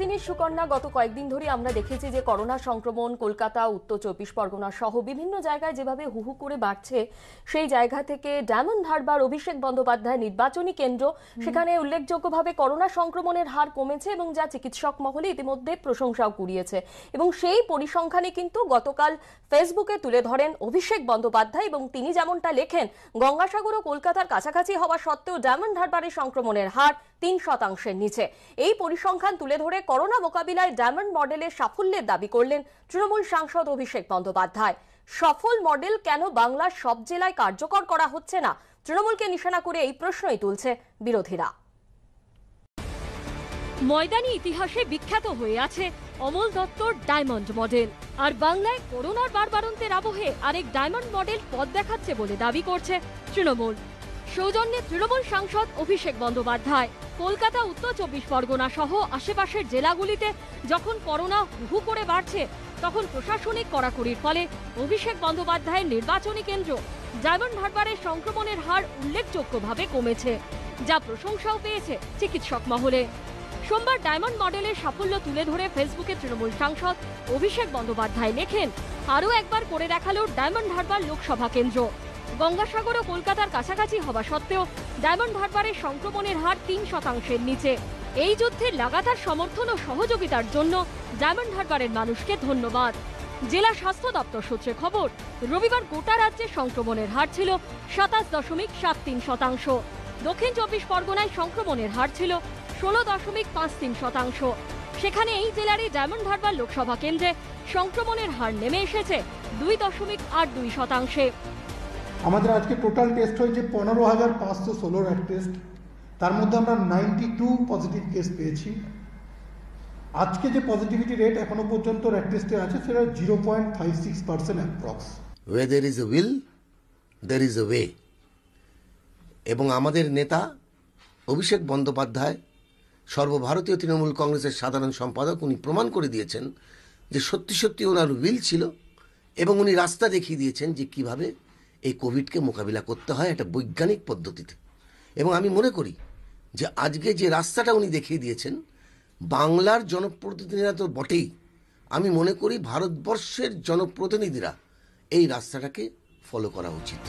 জিনিস সুকন্যা গত কয়েকদিন ধরে আমরা দেখেছি যে করোনা সংক্রমণ কলকাতা উত্তর চব্বিশ পরগনা সহ বিভিন্ন জায়গায় যেভাবে হুহু করে বাড়ছে সেই জায়গা থেকে ডায়মন্ড হারবার অভিষেক বন্দ্যোপাধ্যায় নির্বাচনী কেন্দ্র সেখানে উল্লেখযোগ্যভাবে করোনা সংক্রমণের হার কমেছে এবং যা চিকিৎসক মহলে ইতিমধ্যে প্রশংসাও কুড়িয়েছে। এবং সেই পরিসংখ্যানে কিন্তু গতকাল ফেসবুকে তুলে ধরেন অভিষেক বন্দ্যোপাধ্যায় এবং তিনি যেমনটা লেখেন গঙ্গাসাগর ও কলকাতার কাছাকাছি হওয়া সত্ত্বেও ডায়মন্ড হারবারের সংক্রমণের হার তিন শতাংশের নিচে। এই পরিসংখ্যান তুলে ধরে করোনা মোকাবিলায় ডায়মন্ড মডেলের সাফল্যের দাবি করলেন তৃণমূল সাংসদ অভিষেক বন্দ্যোপাধ্যায়। সফল মডেল কেন বাংলার সব জেলায় কার্যকর করা হচ্ছে না? তৃণমূলকে নিশানা করে এই প্রশ্নই তুলছে বিরোধীরা। ময়দানি ইতিহাসে বিখ্যাত হয়ে আছে অমল দত্তর ডায়মন্ড মডেল। আর বাংলায় করোনার বারবারন্তের আবহে আরেক ডায়মন্ড মডেল পথ দেখাচ্ছে বলে দাবি করছে তৃণমূল। সৌজন্যে তৃণমূল সাংসদ অভিষেক বন্দ্যোপাধ্যায়। কলকাতা, উত্তর চব্বিশ পরগনা সহ আশেপাশের জেলাগুলিতে যখন করোনা হু করে বাড়ছে, তখন প্রশাসনিক কড়াকড়ির ফলে অভিষেক বন্দ্যোপাধ্যায়ের নির্বাচনী কেন্দ্র ডায়মন্ড হারবারের সংক্রমণের হার উল্লেখযোগ্যভাবে কমেছে, যা প্রশংসাও পেয়েছে চিকিৎসক মহলে। সোমবার ডায়মন্ড মডেলের সাফল্য তুলে ধরে ফেসবুকে তৃণমূল সাংসদ অভিষেক বন্দ্যোপাধ্যায় লেখেন, আরও একবার করে দেখাল ডায়মন্ড হারবার লোকসভা কেন্দ্র। গঙ্গাসাগর ও কলকাতার কাছাকাছি হওয়া সত্ত্বেও ডায়মন্ড হারবারের সংক্রমণের হার তিন শতাংশের নিচে। এই যুদ্ধের লাগাতার সমর্থন ও সহযোগিতার জন্য ডায়মন্ড হারবারের মানুষকে ধন্যবাদ। জেলা স্বাস্থ্য দপ্তর সূত্রে খবর, রবিবার গোটা রাজ্যে সংক্রমণের হার ছিল সাতাশ দশমিক সাত তিন শতাংশ। দক্ষিণ চব্বিশ পরগনায় সংক্রমণের হার ছিল ষোলো দশমিক পাঁচ তিন শতাংশ। সেখানে এই জেলারই ডায়মন্ড হারবার লোকসভা কেন্দ্রে সংক্রমণের হার নেমে এসেছে দুই দশমিক আট দুই শতাংশে। আমাদের আজকে টোটাল টেস্ট হয়েছে পনেরো হাজার পাঁচশো ষোলো র্যাক টেস্ট তার মধ্যে আমরা নাইনটি টু পজিটিভ কেস পেয়েছি। আজকে যে পজিটিভিটি রেট এখনও পর্যন্ত র্যাক টেস্টে আছে, সেটা zero point five six percent approx where there is a will, there is a way এবং আমাদের নেতা অভিষেক বন্দ্যোপাধ্যায়, সর্বভারতীয় তৃণমূল কংগ্রেসের সাধারণ সম্পাদক, উনি প্রমাণ করে দিয়েছেন যে সত্যি সত্যি ওনার উইল ছিল এবং উনি রাস্তা দেখিয়ে দিয়েছেন যে কীভাবে এই কোভিডকে মোকাবিলা করতে হয় একটা বৈজ্ঞানিক পদ্ধতিতে। এবং আমি মনে করি যে আজকে যে রাস্তাটা উনি দেখিয়ে দিয়েছেন বাংলার জনপ্রতিনিধিরা তো বটেই। আমি মনে করি ভারতবর্ষের জনপ্রতিনিধিরা এই রাস্তাটাকে ফলো করা উচিত।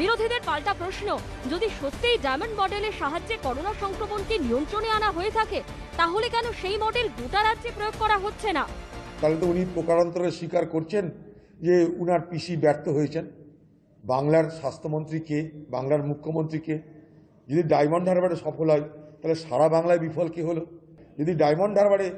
বিরোধীদের পাল্টা প্রশ্ন যদি সত্যিই ডায়মন্ড মডেলের সাহায্যে করোনা সংক্রমণকে নিয়ন্ত্রণে আনা হয়ে থাকে তাহলে কেন সেই মডেল গোটা রাজ্যে প্রয়োগ করা হচ্ছে না? তাহলে তো উনি প্রকারান্তরে স্বীকার করছেন যে উনার পিসি ব্যর্থ হয়েছেন। বাংলার স্বাস্থ্যমন্ত্রীকে, বাংলার মুখ্যমন্ত্রীকে যদি ডায়মন্ড হারবারে সফল হয়, তাহলে সারা বাংলায় বিফল কী হলো? যদি ডায়মন্ড হারবারে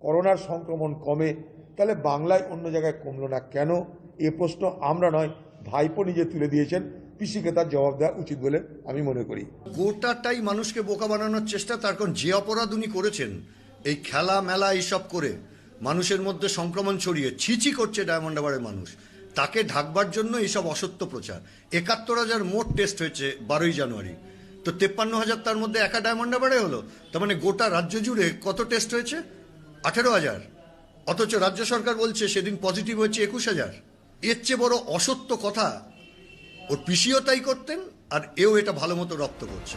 করোনার সংক্রমণ কমে, তাহলে বাংলায় অন্য জায়গায় কমলো না কেন? এ প্রশ্ন আমরা নয়, ভাইপো নিজে তুলে দিয়েছেন। পিসিকে তার জবাব দেওয়া উচিত বলে আমি মনে করি। গোটাটাই মানুষকে বোকা বানানোর চেষ্টা, তার কারণ যে অপরাধ উনি করেছেন, এই খেলা মেলা এইসব করে মানুষের মধ্যে সংক্রমণ ছড়িয়ে ছিচি করছে ডায়মন্ড হারবারের মানুষ। তাকে ঢাকবার জন্য এইসব অসত্য প্রচার। একাত্তর হাজার মোট টেস্ট হয়েছে বারোই জানুয়ারি। তো তেপ্পান্ন হাজার তার মধ্যে একা ডায়মন্ড হারবারে হলো? তার মানে গোটা রাজ্য জুড়ে কত টেস্ট হয়েছে? আঠেরো হাজার। অথচ রাজ্য সরকার বলছে সেদিন পজিটিভ হয়েছে একুশ হাজার। এর চেয়ে বড় অসত্য কথা, ওর পিসিও তাই করতেন আর এও এটা ভালো মতো রপ্ত করছে।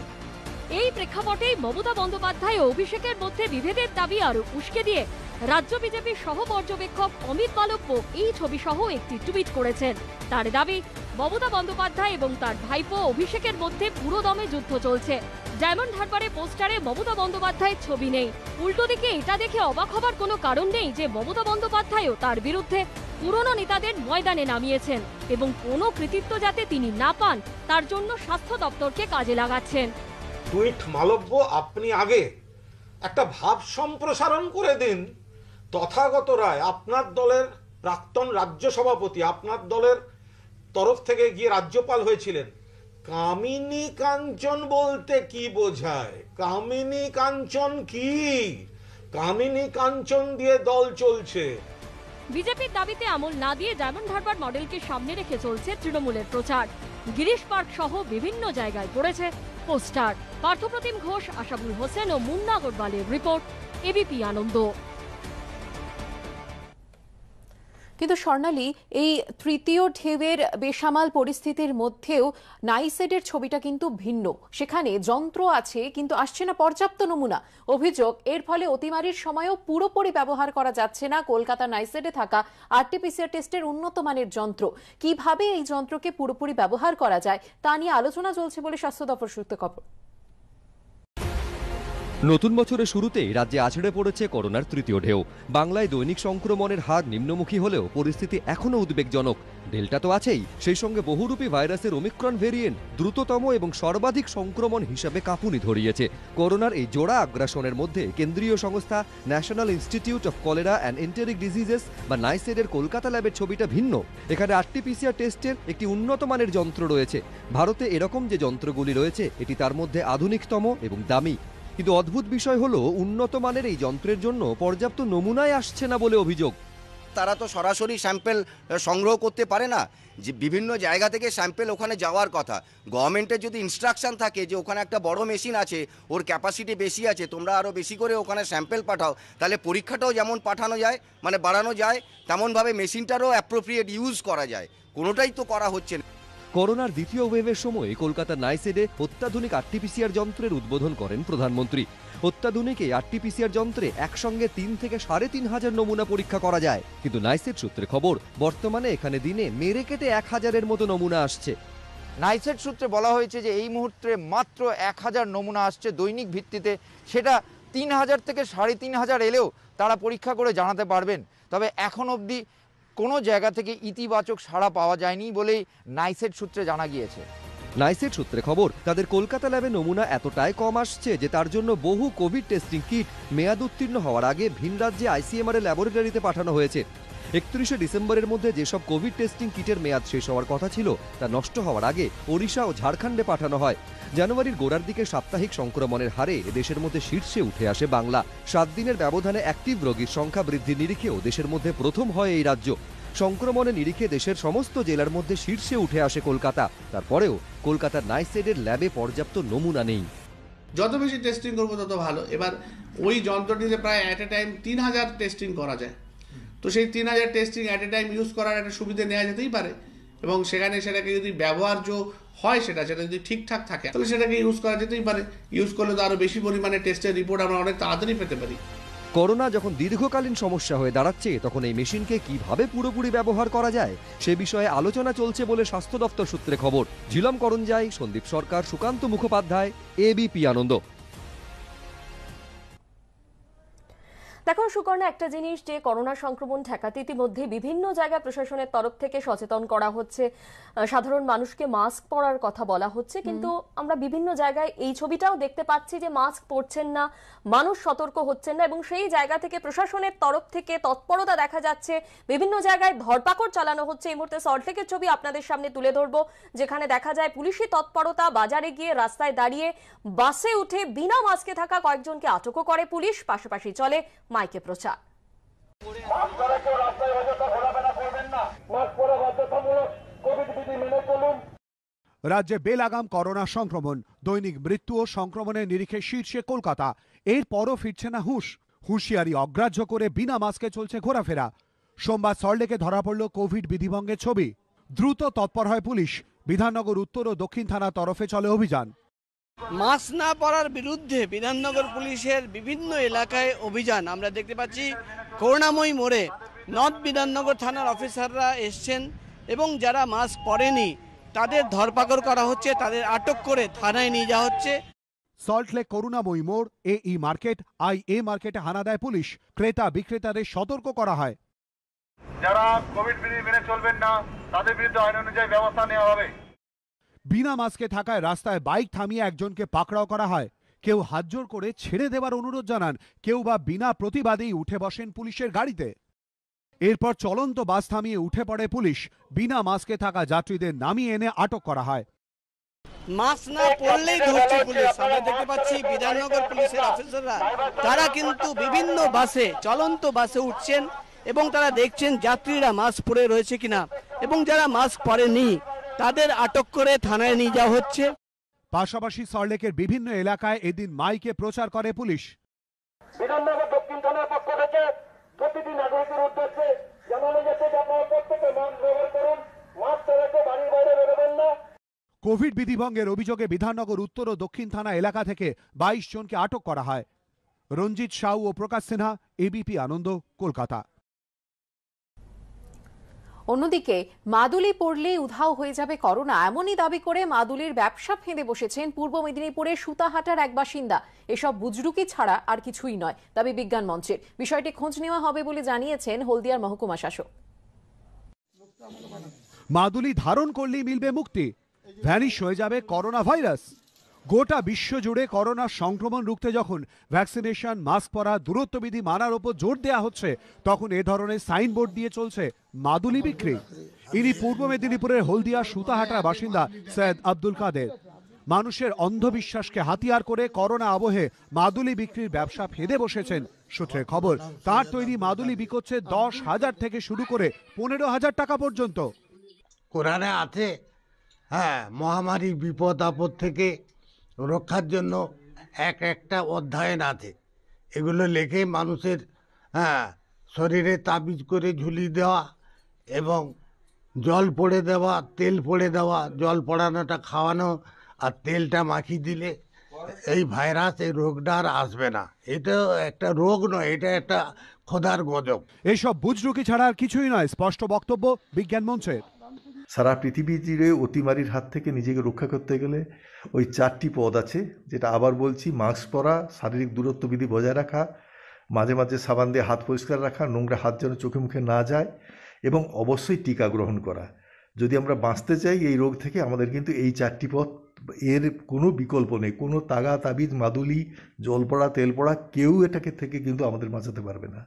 এই প্রেক্ষাপটেই মমতা বন্দ্যোপাধ্যায় অভিষেকের মধ্যে বিভেদের দাবি আরও উস্কে দিয়ে রাজ্য বিজেপির সহ পর্যবেক্ষক অমিত মালব্য এই ছবি সহ একটি টুইট করেছেন। তার দাবি, মমতা বন্দ্যোপাধ্যায় এবং তার ভাইপো অভিষেকের মধ্যে পুরো দমে যুদ্ধ চলছে। ডায়মন্ড হারবারে পোস্টারে মমতা বন্দ্যোপাধ্যায়ের ছবি নেই। উল্টো দিকে এটা দেখে অবাক হবার কোনো কারণ নেই যে মমতা বন্দ্যোপাধ্যায়ও তার বিরুদ্ধে পুরনো নেতাদের ময়দানে নামিয়েছেন এবং কোনো কৃতিত্ব যাতে তিনি না পান, তার জন্য স্বাস্থ্য দপ্তরকে কাজে লাগাচ্ছেন। টুইট মালব্য আপনি আগে একটা ভাব সম্প্রসারণ করে দিন। তথাগত রায়, আপনার দলের প্রাক্তন রাজ্য সভাপতি, আপনার দলের তরফ থেকে গিয়ে রাজ্যপাল হয়েছিলেন। কামিনী কাঞ্চন বলতে কি বোঝায়? কামিনী কাঞ্চন কি? কামিনী কাঞ্চন দিয়ে দল চলছে। বিজেপির দাবিতে আমল না দিয়ে ডায়মন্ড হারবার মডেলকে সামনে রেখে চলছে তৃণমূলের প্রচার। গিরিশ পার্ক সহ বিভিন্ন জায়গায় পড়েছে পোস্টার। পার্থপ্রতিম ঘোষ আশাবুল হোসেন ও মুন্না আগরওয়ালের রিপোর্ট এবিপি আনন্দ। কিন্তু স্বর্ণালী, এই তৃতীয় ঢেউয়ের বেসামাল পরিস্থিতির মধ্যেও নাইসেডের ছবিটা কিন্তু ভিন্ন। সেখানে যন্ত্র আছে, কিন্তু আসছে না পর্যাপ্ত নমুনা। অভিযোগ, এর ফলে অতিমারির সময়ও পুরোপুরি ব্যবহার করা যাচ্ছে না কলকাতা নাইসেডে থাকা আরটিপিসিআর টেস্টের উন্নত মানের যন্ত্র। কীভাবে এই যন্ত্রকে পুরোপুরি ব্যবহার করা যায়, তা নিয়ে আলোচনা চলছে বলে স্বাস্থ্য দপ্তর সূত্রে খবর। নতুন বছরের শুরুতেই রাজ্যে আছড়ে পড়েছে করোনার তৃতীয় ঢেউ। বাংলায় দৈনিক সংক্রমণের হার নিম্নমুখী হলেও পরিস্থিতি এখনও উদ্বেগজনক। ডেল্টা তো আছেই, সেই সঙ্গে বহুরূপী ভাইরাসের ওমিক্রন ভেরিয়েন্ট দ্রুততম এবং সর্বাধিক সংক্রমণ হিসাবে কাঁপুনি ধরিয়েছে। করোনার এই জোড়া আগ্রাসনের মধ্যে কেন্দ্রীয় সংস্থা national institute of cholera and enteric diseases বা নাইসেডের কলকাতা ল্যাবের ছবিটা ভিন্ন। এখানে আরটিপিসিআর টেস্টের একটি উন্নত মানের যন্ত্র রয়েছে। ভারতে এরকম যে যন্ত্রগুলি রয়েছে, এটি তার মধ্যে আধুনিকতম এবং দামি। কিন্তু অদ্ভুত বিষয় হলো, উন্নত মানের এই যন্ত্রের জন্য পর্যাপ্ত নমুনায় আসছে না বলে অভিযোগ। তারা তো সরাসরি স্যাম্পেল সংগ্রহ করতে পারে না। যে বিভিন্ন জায়গা থেকে স্যাম্পেল ওখানে যাওয়ার কথা। গভর্নমেন্টের যদি ইনস্ট্রাকশন থাকে যে ওখানে একটা বড় মেশিন আছে, ওর ক্যাপাসিটি বেশি আছে, তোমরা আরও বেশি করে ওখানে স্যাম্পেল পাঠাও, তাহলে পরীক্ষাটাও যেমন পাঠানো যায় মানে বাড়ানো যায়, তেমনভাবে মেশিনটারও অ্যাপ্রোপ্রিয়েট ইউজ করা যায়। কোনোটাই তো করা হচ্ছে না। করোনার দ্বিতীয় ওয়েভের সময় কলকাতার নাইসেডে অত্যাধুনিক আরটিপিসিআর যন্ত্রের উদ্বোধন করেন প্রধানমন্ত্রী। অত্যাধুনিক এই আরটিপিসিআর যন্ত্রে একসঙ্গে তিন থেকে সাড়ে তিন হাজার নমুনা পরীক্ষা করা যায়। কিন্তু নাইসেড সূত্রে খবর, বর্তমানে এখানে দিনে মেরে কেটে এক হাজারের মতো নমুনা আসছে। নাইসেট সূত্রে বলা হয়েছে যে এই মুহূর্তে মাত্র এক হাজার নমুনা আসছে দৈনিক ভিত্তিতে। সেটা তিন হাজার থেকে সাড়ে তিন হাজার এলেও তারা পরীক্ষা করে জানাতে পারবেন। তবে এখন অবধি কোনো জায়গা থেকে ইতিবাচক সাড়া পাওয়া যায়নি বলেই নাইসেট সূত্রে জানা গিয়েছে। নাইসের সূত্রে খবর, তাদের কলকাতা ল্যাবে নমুনা এতটাই কম আসছে যে তার জন্য বহু কোভিড টেস্টিং কিট মেয়াদ উত্তীর্ণ হওয়ার আগে ভিন রাজ্যে আইসিএমআর ল্যাবরেটরিতে পাঠানো হয়েছে। একত্রিশে ডিসেম্বরের মধ্যে যেসব কোভিড টেস্টিং কিটের মেয়াদ শেষ হওয়ার কথা ছিল, তা নষ্ট হওয়ার আগে ওড়িশা ও ঝাড়খণ্ডে পাঠানো হয়। জানুয়ারির গোড়ার দিকে সাপ্তাহিক সংক্রমণের হারে দেশের মধ্যে শীর্ষে উঠে আসে বাংলা। সাত দিনের ব্যবধানে অ্যাক্টিভ রোগীর সংখ্যা বৃদ্ধির নিরিখেও দেশের মধ্যে প্রথম হয় এই রাজ্য। সংক্রমণের নিরিখে দেশের সমস্ত জেলার মধ্যে শীর্ষে উঠে আসে কলকাতা। তারপরেও কলকাতার নাইসেডের ল্যাবে পর্যাপ্ত নমুনা নেই। যত বেশি টেস্টিং করব তত ভালো। এবার ওই যন্ত্রটিতে প্রায় অ্যাট এ টাইম তিন হাজার টেস্টিং করা যায়। তো সেই তিন হাজার testing at a time use করার একটা সুবিধা নেওয়া যেতেই পারে। এবং সেখানে সেটাকে যদি ব্যবহার্য হয় সেটা সেটা যদি ঠিকঠাক থাকে, তাহলে সেটাকে ইউজ করা যেতেই পারে। ইউজ করলে তো আরও বেশি পরিমাণে টেস্টের রিপোর্ট আমরা অনেক তাড়াতাড়ি পেতে পারি। করোনা যখন দীর্ঘকালীন সমস্যা হয়ে দাঁড়াচ্ছে, তখন এই মেশিনকে কীভাবে পুরোপুরি ব্যবহার করা যায়, সে বিষয়ে আলোচনা চলছে বলে স্বাস্থ্য দপ্তর সূত্রে খবর। ঝিলম করঞ্জাই, সন্দীপ সরকার, সুকান্ত মুখোপাধ্যায় এবিপি আনন্দ। দেখো সুকর্ণা একটা জিনিস যে করোনা সংক্রমণ ঠেকাতে ইতিমধ্যে বিভিন্ন জায়গায় প্রশাসনের তরফ থেকে সচেতন করা হচ্ছে। সাধারণ মানুষকে মাস্ক পরার কথা বলা হচ্ছে কিন্তু আমরা বিভিন্ন জায়গায় এই ছবিটাও দেখতে পাচ্ছি যে মাস্ক পরছেন না মানুষ সতর্ক হচ্ছেন না এবং সেই জায়গা থেকে প্রশাসনের তরফ থেকে তৎপরতা দেখা যাচ্ছে। বিভিন্ন জায়গায় ধরপাকড় চালানো হচ্ছে। এই মুহূর্তে সল্টলেকের ছবি আপনাদের সামনে তুলে ধরবো যেখানে দেখা যায় পুলিশি তৎপরতা বাজারে গিয়ে রাস্তায় দাঁড়িয়ে বাসে উঠে বিনা মাস্কে থাকা কয়েকজনকে আটকও করে পুলিশ পাশাপাশি চলে মাইকে প্রচার। রাজ্যে বেলাগাম করোনা সংক্রমণ, দৈনিক মৃত্যু ও সংক্রমণের নিরিখে শীর্ষে কলকাতা। এরপরও ফিরছে না হুঁশ। হুঁশিয়ারি অগ্রাহ্য করে বিনা মাস্কে চলছে ঘোরাফেরা। সোমবার সল্টলেকে ধরা পড়ল কোভিড বিধিভঙ্গের ছবি। দ্রুত তৎপর হয় পুলিশ। বিধাননগর, উত্তর ও দক্ষিণ থানার তরফে চলে অভিযান। মাস্ক না পরার বিরুদ্ধে বিধাননগর পুলিশের বিভিন্ন এলাকায় অভিযান। আমরা দেখতে পাচ্ছি করুণাময়ী মোড়ে নর্থ বিধাননগর থানার অফিসাররা এসছেন এবং যারা মাস্ক পরেনি তাদের ধরপাকড় করা হচ্ছে তাদের আটক করে থানায় নিয়ে যাওয়া হচ্ছে। সল্টলেক করুণাময়ী মোড় এ ই মার্কেট আই এ মার্কেটে হানা দেয় পুলিশ ক্রেতা বিক্রেতাদের সতর্ক করা হয়। যারা কোভিড বিধি মেনে চলবেন না তাদের বিরুদ্ধে আইন অনুযায়ী ব্যবস্থা নেওয়া হবে। বিনা মাস্কে থাকায় রাস্তায় বাইক থামিয়ে একজনকে পাকড়াও করা হয়। কেউ হাতজোর করে ছেড়ে দেওয়ার অনুরোধ জানান। কেউ বা বিনা প্রতিবাদেই উঠে বসেন পুলিশের গাড়িতে। এরপর চলন্ত বাস থামিয়ে উঠে পড়ে পুলিশ। বিনা মাস্কে থাকা যাত্রীদের নামিয়ে এনে আটক করা হয়। মাস্ক না পরলেই ধরছে পুলিশ। আমরা দেখতে পাচ্ছি বিধাননগর পুলিশের অফিসাররা। তারা কিন্তু বিভিন্ন বাসে, চলন্ত বাসে উঠছেন এবং তারা দেখছেন যাত্রীরা মাস্ক পরে রয়েছে কিনা। এবং যারা মাস্ক পরেনি তাদের আটক করে থানায় নিয়ে যাওয়া হচ্ছে। পাশাপাশি সল্টলেকের বিভিন্ন এলাকায় এদিন মাইকে প্রচার করে পুলিশ। বিধাননগর দক্ষিণ থানার পক্ষ থেকে প্রতিটি নাগরিকের উদ্দেশ্যে জানানো গেছে যে আপনারা প্রত্যেকে মাস্ক ব্যবহার করুন মাস্ক রেখে বাড়ির বাইরে বেরোবেন না। কোভিড বিধিভঙ্গের অভিযোগে বিধাননগর উত্তর ও দক্ষিণ থানা এলাকা থেকে বাইশ জনকে আটক করা হয়। রঞ্জিত সাউ ও প্রকাশ সিনহা এবিপি আনন্দ কলকাতা। অন্যদিকে, মাদুলি পড়লে উধাও হয়ে যাবে করোনা। এমনই দাবি করে মাদুলির ব্যবসা ফেঁদে বসেছেন পূর্ব মেদিনীপুরের সুতাহাটার এক বাসিন্দা। এসব বুজরুকি ছাড়া আর কিছুই নয়, দাবি বিজ্ঞান মঞ্চের। বিষয়টি খোঁজ নেওয়া হবে বলে জানিয়েছেন হলদিয়ার মহকুমা শাসক। মাদুলি ধারণ করলেই মিলবে মুক্তি। ভ্যানিশ হয়ে যাবে করোনা ভাইরাস। গোটা বিশ্ব জুড়ে করোনা সংক্রমণ রুখতে যখন ভ্যাকসিনেশন মাস্ক পরা, দূরত্ববিধি মানার ওপর জোর দেওয়া হচ্ছে, তখন এ ধরনের সাইনবোর্ড দিয়ে চলছে মাদুলি বিক্রি। ইনি পূর্ব মেদিনীপুরের হলদিয়া সুতাহাটার বাসিন্দা সৈয়দ আব্দুল কাদের। মানুষের অন্ধবিশ্বাসকে হাতিয়ার করে করোনা আবহে মাদুলি বিক্রির ব্যবসা ফেদে বসেছেন সূত্রের খবর। তার তৈরি মাদুলি বিকোচ্ছে দশ হাজার থেকে শুরু করে পনেরো হাজার টাকা পর্যন্ত। কোরআনে আছে হ্যাঁ মহামারী বিপদ আপদ থেকে রক্ষার জন্য এক একটা অধ্যায়ন আছে। এগুলো লেখে মানুষের হ্যাঁ শরীরে তাবিজ করে ঝুলি দেওয়া এবং জল পড়ে দেওয়া, তেল পড়ে দেওয়া, জল পড়ানোটা খাওয়ানো আর তেলটা মাখিয়ে দিলে এই ভাইরাস, এই রোগটা আর আসবে না। এটা একটা রোগ নয়, এটা একটা খোদার গজব। এসব বুজরুকি ছাড়া আর কিছুই নয়, স্পষ্ট বক্তব্য বিজ্ঞান মঞ্চের। সারা পৃথিবী জুড়ে অতিমারির হাত থেকে নিজেকে রক্ষা করতে গেলে ওই চারটি পদ আছে, যেটা আবার বলছি, মাস্ক পরা, শারীরিক দূরত্ব বিধি বজায় রাখা, মাঝে মাঝে সাবান দিয়ে হাত পরিষ্কার রাখা, নোংরা হাত যেন চোখে মুখে না যায়, এবং অবশ্যই টিকা গ্রহণ করা। যদি আমরা বাঁচতে চাই এই রোগ থেকে, আমাদের কিন্তু এই চারটি পথ, এর কোনো বিকল্প নেই। কোনো তাগা, তাবিজ, মাদুলি, জল পড়া, তেল পড়া, কেউ এটাকে থেকে কিন্তু আমাদের বাঁচাতে পারবে না।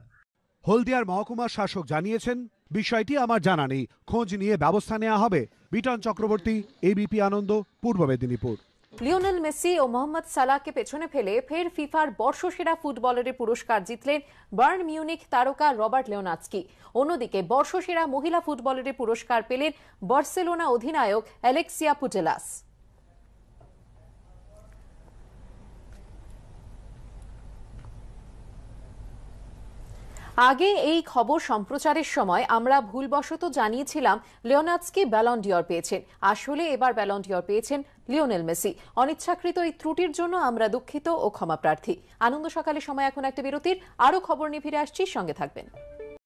হলদিয়ার মহকুমা শাসক জানিয়েছেন, বিষয়টি আমার জানা নেই। খোঁজ নিয়ে ব্যবস্থা নেওয়া হবে। Vuitton Chakraborty, ABP Ananda, Purba Medinipur. Lionel Messi ও মোহাম্মদ সালাহকে পেছনে ফেলে ফের ফিফার বর্ষসেরা ফুটবলারের পুরস্কার জিতলেন বার্ন মিউনিক তারকা রবার্ট লেওনাৎস্কি অন্যদিকে বর্ষসেরা মহিলা ফুটবলারের পুরস্কার পেলেন বার্সেলোনা অধিনায়ক অ্যালেক্সিয়া পুটেলাস। আগে এই খবর সম্প্রচারের সময় আমরা ভুলবশত জানিয়েছিলাম লিওনার্দসকি ব্যালন ডিওর পেয়েছেন। আসলে এবার ব্যালন ডিওর পেয়েছেন লিওনেল মেসি। অনিচ্ছাকৃত এই ত্রুটির জন্য আমরা দুঃখিত ও ক্ষমা প্রার্থী। আনন্দ সকালে সময় এখন একটা বিরতির। আরও খবর নিয়ে ফিরে আসছি। সঙ্গে থাকবেন।